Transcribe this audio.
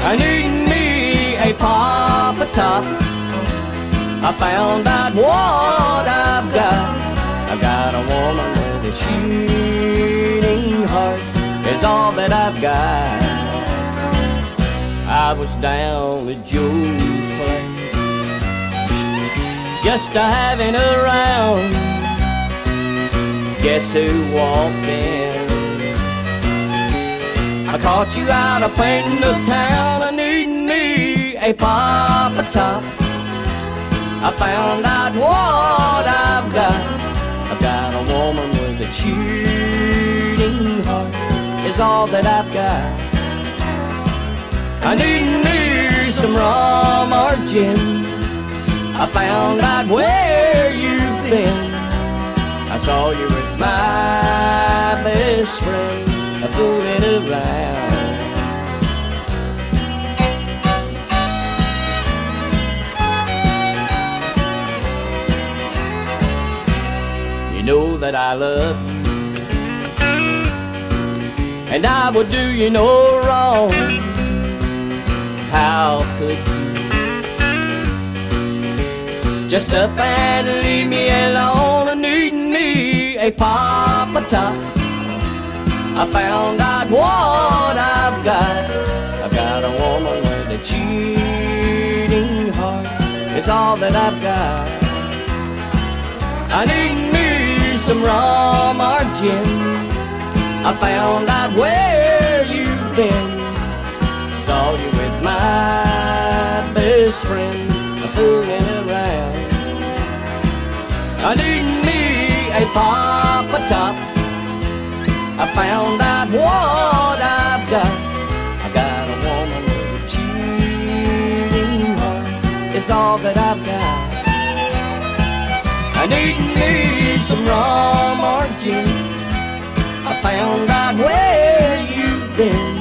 I need me a Pop-A-Top. I found out what I've got. I've got a woman with a shooting heart. Is all that I've got. I was down at Joe's place, just a having around. Guess who walked in? I caught you out of painting the town. I need me a Pop-A-Top. I found out what I've got. I've got a woman with a cheating heart. Is all that I've got. I need me some rum or gin. I found out where you've been. I saw you with my best friend, a fooling around. You know that I love you, and I would do you no wrong. How could you just up and leave me alone? I need me a Pop-A-Top. I found out what I've got. I've got a woman with a cheating heart. It's all that I've got. I need me some rum or gin. I found out where you've been. Saw you with my best friend, fooling around. I need me a Top. I found out what I've got. I got a woman with a cheating heart. It's all that I've got. I need me some rum or gin. I found out where you've been.